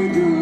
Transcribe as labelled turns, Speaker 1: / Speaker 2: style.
Speaker 1: to do.